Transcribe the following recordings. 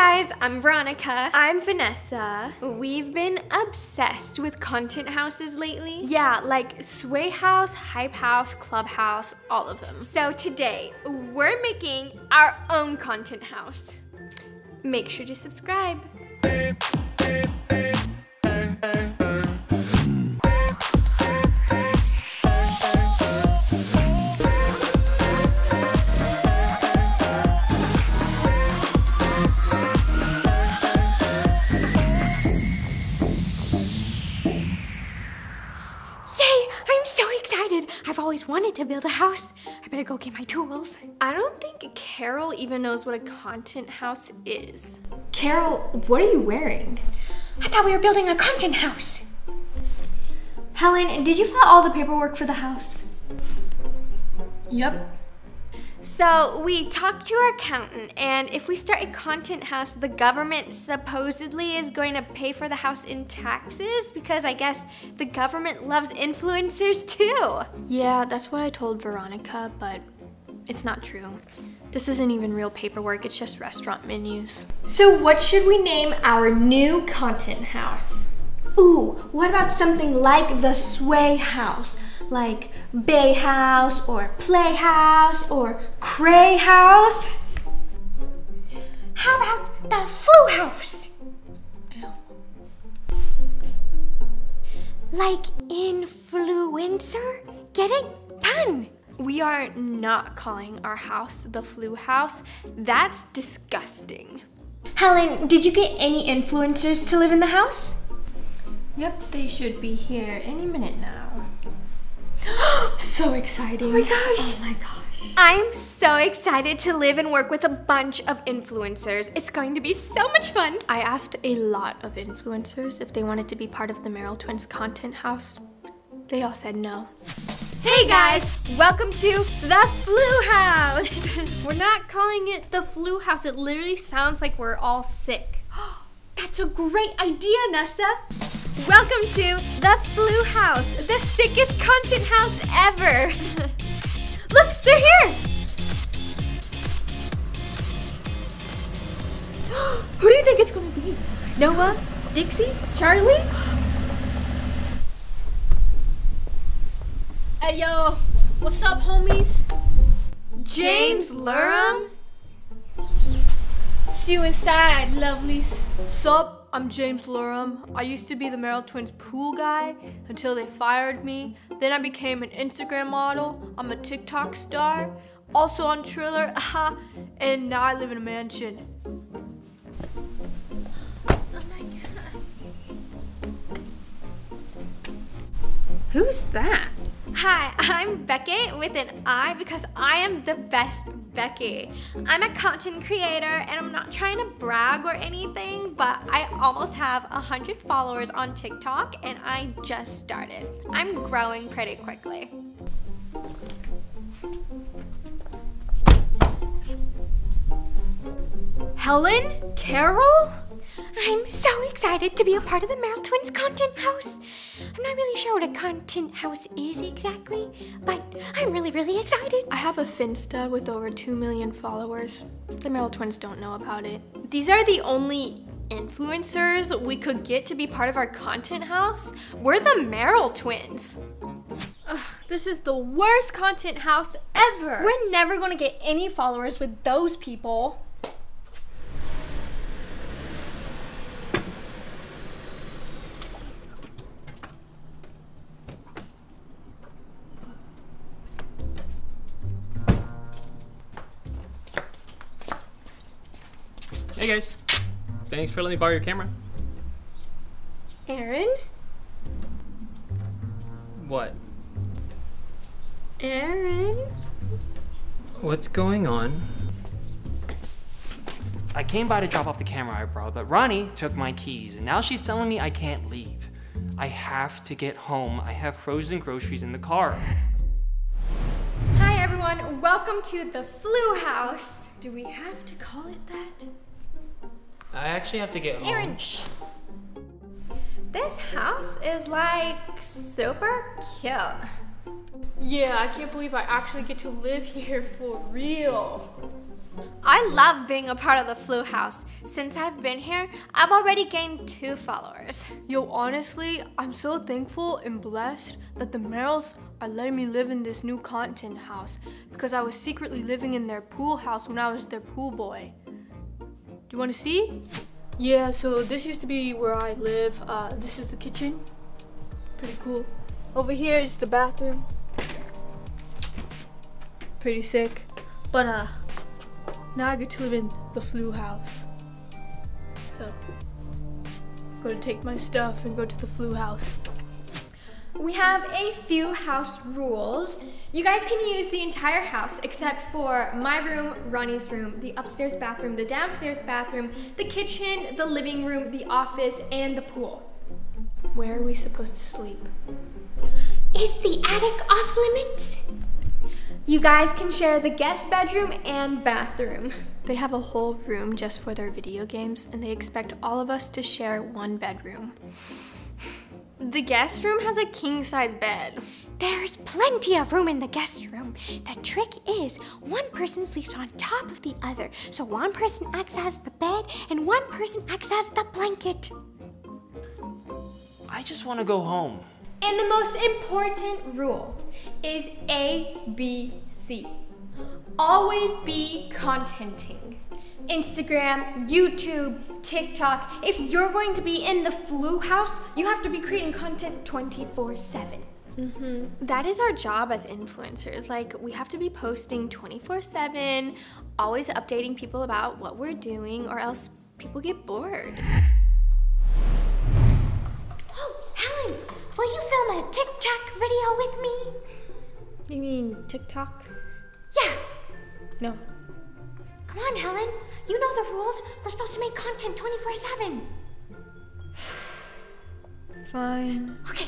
guys, I'm Veronica. I'm Vanessa. We've been obsessed with content houses lately. Yeah, like Sway House, Hype House, Clout House, all of them. So today, we're making our own content house. Make sure to subscribe. Always wanted to build a house. I better go get my tools. I don't think Carol even knows what a content house is. Carol, what are you wearing? I thought we were building a content house. Helen, did you file all the paperwork for the house? Yep. So we talked to our accountant, and if we start a content house, the government supposedly is going to pay for the house in taxes because I guess the government loves influencers too. Yeah, that's what I told Veronica, but it's not true. This isn't even real paperwork, it's just restaurant menus. So, what should we name our new content house? Ooh, what about something like the Sway House? Like Bay House or Playhouse or Cray House? How about the Flu House? Like influencer? Get it? Pun! We are not calling our house the flu house. That's disgusting. Helen, did you get any influencers to live in the house? Yep, they should be here any minute now. So exciting. Oh my gosh. Oh my gosh. I'm so excited to live and work with a bunch of influencers. It's going to be so much fun. I asked a lot of influencers if they wanted to be part of the Merrell Twins content house. They all said no. Hey guys, welcome to the Flu House. we're not calling it the Flu House. It literally sounds like we're all sick. That's a great idea, Nessa. Welcome to the Flu House, the sickest content house ever. Look, they're here. Who do you think it's gonna be? Noah? Dixie? Charlie? Hey yo, what's up, homies? James Lurum? See you inside, lovelies. Sup, I'm James Lurum. I used to be the Merrell Twins pool guy until they fired me. Then I became an Instagram model. I'm a TikTok star, also on Triller, aha, and now I live in a mansion. Who's that? Hi, I'm Becky with an I because I am the best Becky. I'm a content creator and I'm not trying to brag or anything, but I almost have 100 followers on TikTok and I just started. I'm growing pretty quickly. Helen? Carol? I'm so excited to be a part of the Merrell Twins Content House. I'm not really sure what a content house is exactly, but I'm really, really excited. I have a Finsta with over 2 million followers. The Merrell Twins don't know about it. These are the only influencers we could get to be part of our content house. We're the Merrell Twins. Ugh, this is the worst content house ever. We're never gonna get any followers with those people. Hey guys, thanks for letting me borrow your camera. Aaron? What? Aaron? What's going on? I came by to drop off the camera I brought, but Ronnie took my keys, and now she's telling me I can't leave. I have to get home. I have frozen groceries in the car. Hi everyone, welcome to the Flu House. Do we have to call it that? I actually have to get home. Aaron, shh. This house is like super cute. Yeah, I can't believe I actually get to live here for real. I love being a part of the Flu House. Since I've been here, I've already gained two followers. Yo, honestly, I'm so thankful and blessed that the Merrells are letting me live in this new content house because I was secretly living in their pool house when I was their pool boy. Do you want to see? Yeah, so this used to be where I live. Uh, this is the kitchen. Pretty cool. Over here is the bathroom. Pretty sick. But uh, now I get to live in the flu house. So, I'm gonna take my stuff and go to the flu house. We have a few house rules. You guys can use the entire house except for my room, Ronnie's room, the upstairs bathroom, the downstairs bathroom, the kitchen, the living room, the office, and the pool. Where are we supposed to sleep? Is the attic off limits? You guys can share the guest bedroom and bathroom. They have a whole room just for their video games, and they expect all of us to share one bedroom. The guest room has a king size bed. There's plenty of room in the guest room. The trick is one person sleeps on top of the other. So one person acts as the bed and one person acts as the blanket. I just want to go home. And the most important rule is ABC. Always be contenting. Instagram, YouTube, TikTok. If you're going to be in the flu house, you have to be creating content 24 7. Mm-hmm. That is our job as influencers. Like, we have to be posting 24 7, always updating people about what we're doing, or else people get bored. Oh, Helen, will you film a TikTok video with me? You mean TikTok? Yeah. No. Come on, Helen. You know the rules. We're supposed to make content 24 7. Fine. Okay.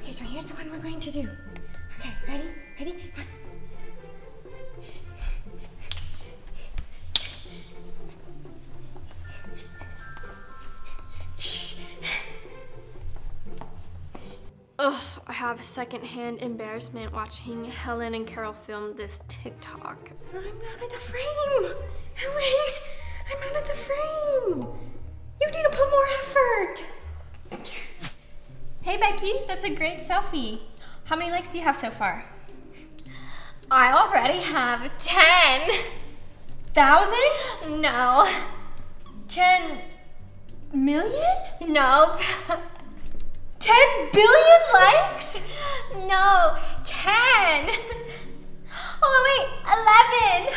Okay, so here's the one we're going to do. Have secondhand embarrassment watching Helen and Carol film this TikTok. I'm out of the frame. Helen, I'm out of the frame. You need to put more effort. Hey, Becky, that's a great selfie. How many likes do you have so far? I already have 10. Thousand? No. 10 million? No. 10 billion likes? No. 10. Oh, wait, 11.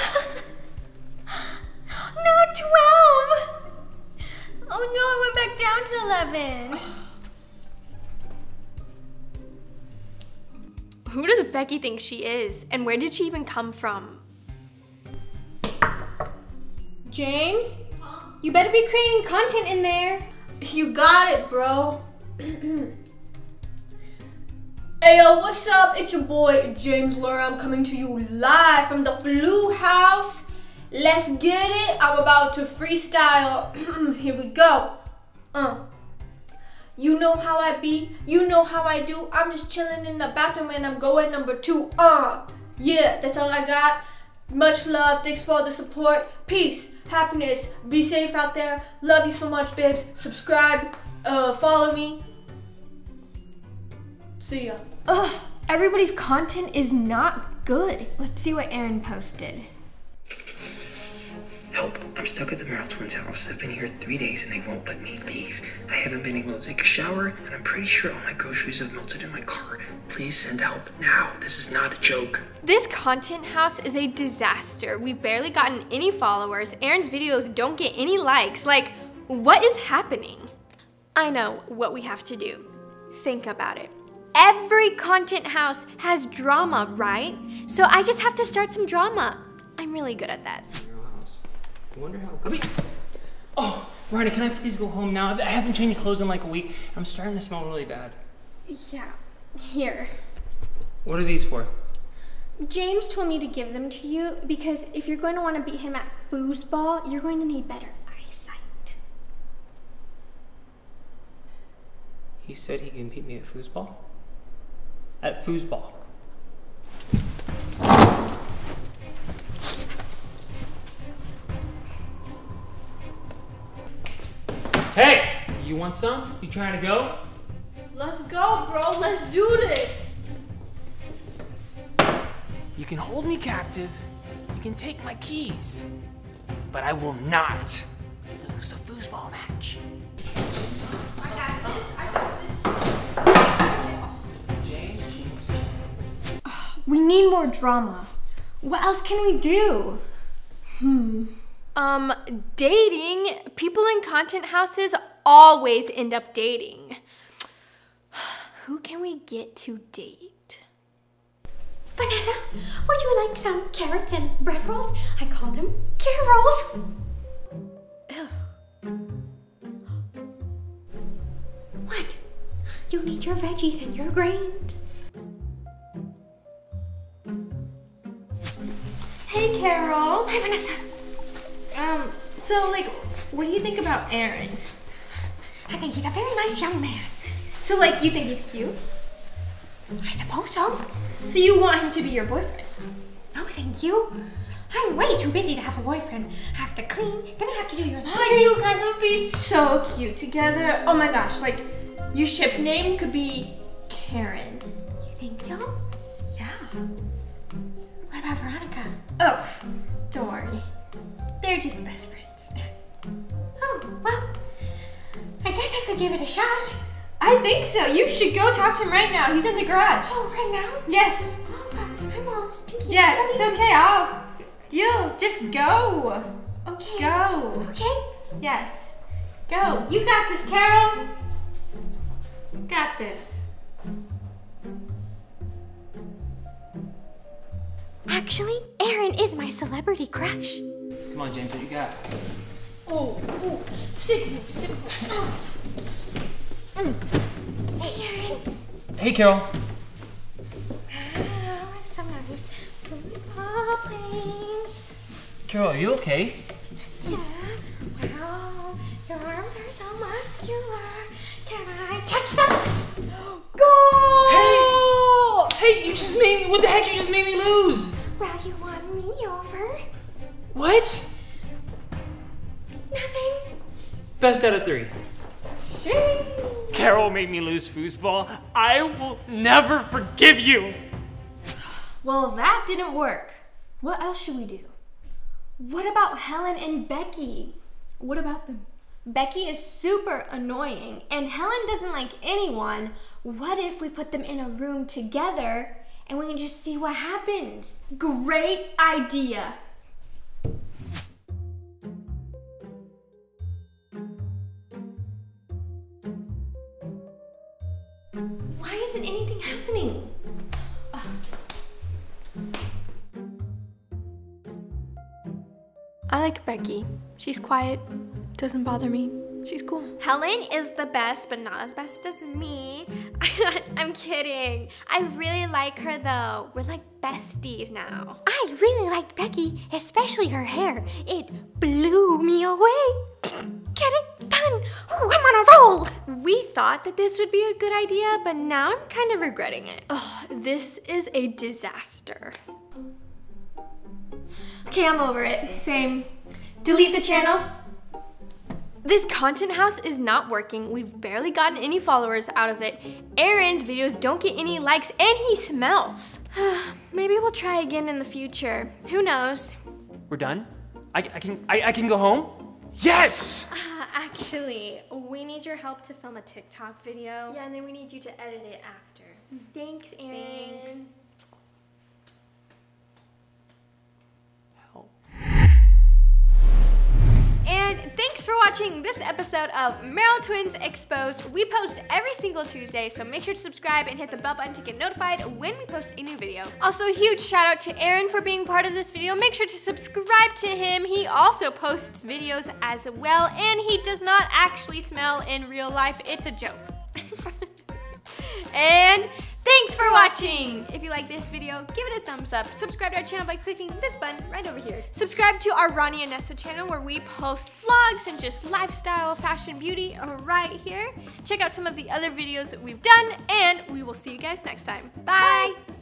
No, 12. Oh no, I went back down to 11. Who does Becky think she is? And where did she even come from? James, you better be creating content in there. You got it, bro. hey yo, what's up? It's your boy James Laura. I'm coming to you live from the Flu House. Let's get it. I'm about to freestyle. Here we go. Uh. You know how I be, you know how I do. I'm just chilling in the bathroom and I'm going number two. Uh. Yeah, that's all I got. Much love. Thanks for all the support. Peace, happiness. Be safe out there. Love you so much, babes. Subscribe, uh, follow me. See ya. Ugh, everybody's content is not good. Let's see what Aaron posted. Help. I'm stuck at the Merrell twins' house. I've been here three days and they won't let me leave. I haven't been able to take a shower, and I'm pretty sure all my groceries have melted in my car. Please send help now. This is not a joke. This content house is a disaster. We've barely gotten any followers. Aaron's videos don't get any likes. Like, what is happening? I know what we have to do. Think about it. Every content house has drama, right? So I just have to start some drama. I'm really good at that. I wonder how. Come here. Oh, Ronnie, can I please go home now? I haven't changed clothes in like a week. I'm starting to smell really bad. Yeah, here. What are these for? James told me to give them to you because if you're going to want to beat him at foosball, you're going to need better eyesight. He said he can beat me at foosball. At foosball. Hey, you want some? You trying to go? Let's go, bro. Let's do this. You can hold me captive. You can take my keys. But I will not We need more drama. What else can we do? Hmm. Um, dating. People in content houses always end up dating. Who can we get to date? Vanessa, would you like some carrots and bread rolls? I call them carrols. What? You need your veggies and your grains. Carol. Hi, Vanessa. Um, so, like, what do you think about Aaron? I think he's a very nice young man. So, like, you think he's cute? I suppose so. So, you want him to be your boyfriend? No, thank you. I'm way too busy to have a boyfriend. I have to clean, then I have to do your laundry. But you guys would be so cute together. Oh my gosh, like, your ship name could be Karen. You think so? Yeah. What about Veronica? Oh, don't worry. They're just best friends. Oh, well, I guess I could give it a shot. I think so. You should go talk to him right now. He's in the garage. Oh, right now? Yes. Oh, I'm all stinky. Yeah, and it's okay. I'll. You just go. Okay. Go. Okay. Yes. Go. You got this, Carol. Got this. Actually, Aaron is my celebrity crush. Come on, James, what you got? Oh, oh, signal, signal. Hey, Aaron. Hey, Carol. Oh, summer's, summer's popping. Carol, are you okay? Yeah. Wow. Your arms are so muscular. Can I touch them? Go! Hey! Hey, you just made me. What the heck? You just made me What? Nothing. Best out of three. Carol made me lose foosball. I will never forgive you. Well, that didn't work. What else should we do? What about Helen and Becky? What about them? Becky is super annoying, and Helen doesn't like anyone. What if we put them in a room together and we can just see what happens? Great idea. Why isn't anything happening? I like Becky. She's quiet, doesn't bother me. She's cool. Helen is the best, but not as best as me. I'm kidding. I really like her though. We're like besties now. I really like Becky, especially her hair. It blew me away. Get it. Ooh, I'm on a roll. We thought that this would be a good idea, but now I'm kind of regretting it. Ugh, this is a disaster. Okay, I'm over it. Same. Delete the channel. This content house is not working. We've barely gotten any followers out of it. Aaron's videos don't get any likes and he smells. Maybe we'll try again in the future. Who knows? We're done? I, I can I, I can go home? Yes! Ah. Actually, we need your help to film a TikTok video. Yeah, and then we need you to edit it after. Mm-hmm. Thanks, Aaron. Thanks. And thanks for watching this episode of Merrell Twins Exposed. We post every single Tuesday, so make sure to subscribe and hit the bell button to get notified when we post a new video. Also, a huge shout out to Aaron for being part of this video. Make sure to subscribe to him. He also posts videos as well, and he does not actually smell in real life. It's a joke. and Thanks for watching! If you like this video, give it a thumbs up. Subscribe to our channel by clicking this button right over here. Subscribe to our Roni and Nessa channel where we post vlogs and just lifestyle, fashion, beauty right here. Check out some of the other videos that we've done and we will see you guys next time. Bye. Bye.